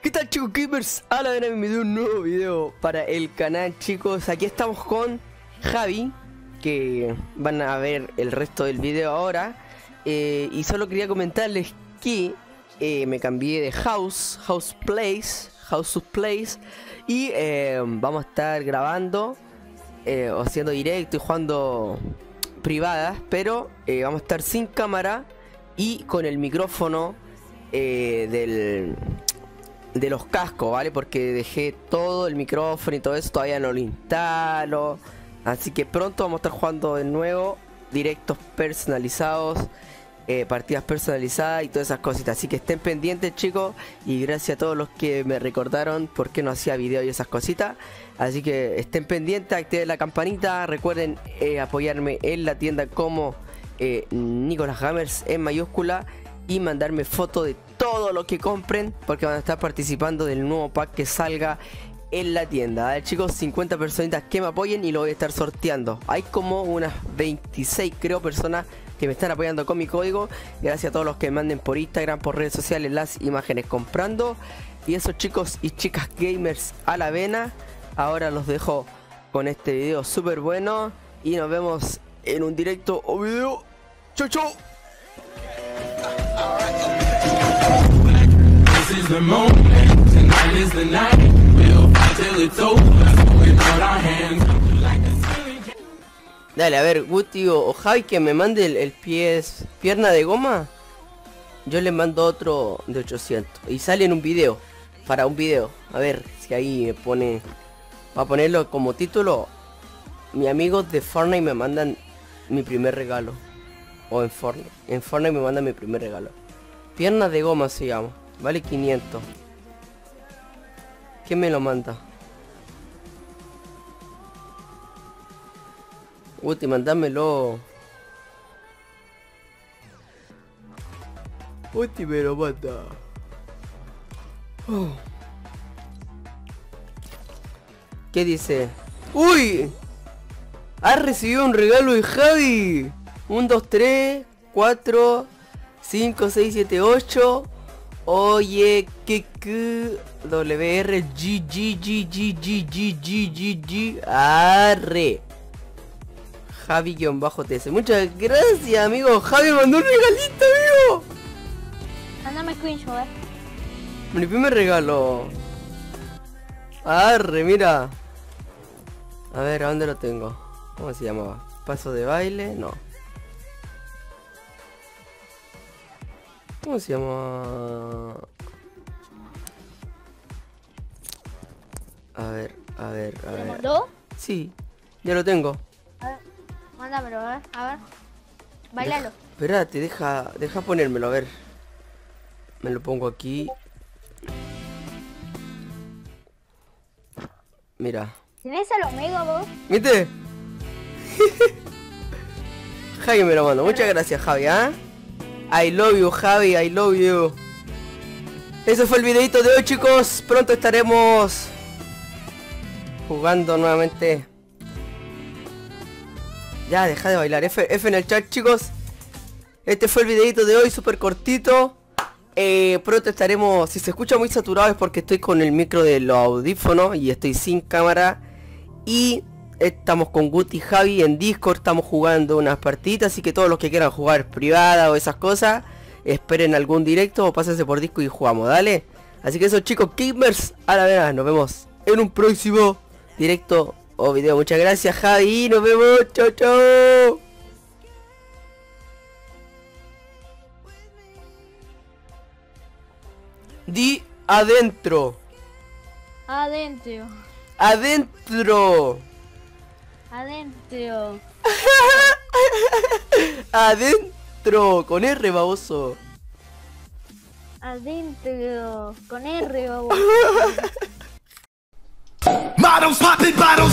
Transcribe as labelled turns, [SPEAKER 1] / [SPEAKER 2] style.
[SPEAKER 1] ¿Qué tal chicos gamers? A la vena me dio un nuevo video para el canal chicos. Aquí estamos con Javi Que van a ver el resto del video ahora. Eh, Y solo quería comentarles que eh, me cambié de house House Place House of Place Y eh, vamos a estar grabando haciendo directo y jugando privadas Pero eh, vamos a estar sin cámara Y con el micrófono eh, del de los cascos, ¿vale? Porque dejé todo el micrófono y todo eso, todavía no lo instalo. Así que pronto vamos a estar jugando de nuevo directos personalizados, eh, partidas personalizadas y todas esas cositas. Así que estén pendientes, chicos. Y gracias a todos los que me recordaron por qué no hacía video y esas cositas. Así que estén pendientes, activen la campanita. Recuerden eh, apoyarme en la tienda como eh, Nicolas Gamers en mayúscula y mandarme foto de todo lo que compren porque van a estar participando del nuevo pack que salga en la tienda. ¿vale, chicos, 50 personitas que me apoyen y lo voy a estar sorteando. Hay como unas 26 creo personas que me están apoyando con mi código. Gracias a todos los que me manden por Instagram, por redes sociales las imágenes comprando. Y eso chicos y chicas gamers a la vena. Ahora los dejo con este video súper bueno. Y nos vemos en un directo o video. Chau chau. Dale, a ver, Guti o, o Javi que me mande el, el pies, pierna de goma. Yo le mando otro de 800. Y sale en un video. Para un video. A ver si ahí me pone... Va a ponerlo como título. Mi amigos de Fortnite me mandan mi primer regalo. O en Fortnite. En Fortnite me mandan mi primer regalo. Piernas de goma se llama. Vale 500. ¿Quién me lo manda? Guti, mandámelo. Guti me lo manda. Oh. ¿Qué dice? ¡Uy! ¡Has recibido un regalo de Javi! 1, 2, 3, 4, 5, 6, 7, 8. Oye, que que WR G G G G G G G G G Arre. Javi-TS. Muchas gracias, amigo. Javi me mandó un regalito, amigo.
[SPEAKER 2] Mándame screenshot.
[SPEAKER 1] Mi primer regalo. Arre, mira. A ver, ¿a dónde lo tengo? ¿Cómo se llamaba? ¿Paso de baile? No. ¿Cómo se llama? A ver, a ver, a
[SPEAKER 2] ¿Te
[SPEAKER 1] ver.
[SPEAKER 2] mandó?
[SPEAKER 1] Sí, ya lo tengo.
[SPEAKER 2] A mándamelo, a ver, a ver. Bailalo.
[SPEAKER 1] Espérate, deja, deja ponérmelo, a ver. Me lo pongo aquí. Mira.
[SPEAKER 2] ¿Tienes el omega vos?
[SPEAKER 1] ¿Viste? Javi me lo mando. Muchas gracias, Javi, ¿ah? I love you, Javi, I love you. Ese fue el videito de hoy, chicos. Pronto estaremos jugando nuevamente. Ya, deja de bailar. F, F en el chat, chicos. Este fue el videito de hoy, súper cortito. Eh, pronto estaremos, si se escucha muy saturado es porque estoy con el micro de los audífonos y estoy sin cámara. Y estamos con Guti Javi en Discord, estamos jugando unas partidas, así que todos los que quieran jugar privada o esas cosas, esperen algún directo o pásense por disco y jugamos, dale. Así que eso chicos, gamers, a la verdad, nos vemos en un próximo directo o video. Muchas gracias Javi, nos vemos, chao chao. Di adentro.
[SPEAKER 2] Adentro.
[SPEAKER 1] Adentro.
[SPEAKER 2] Adentro.
[SPEAKER 1] Adentro. Con R, baboso.
[SPEAKER 2] Adentro. Con R, vamos.
[SPEAKER 3] Models popping bottles.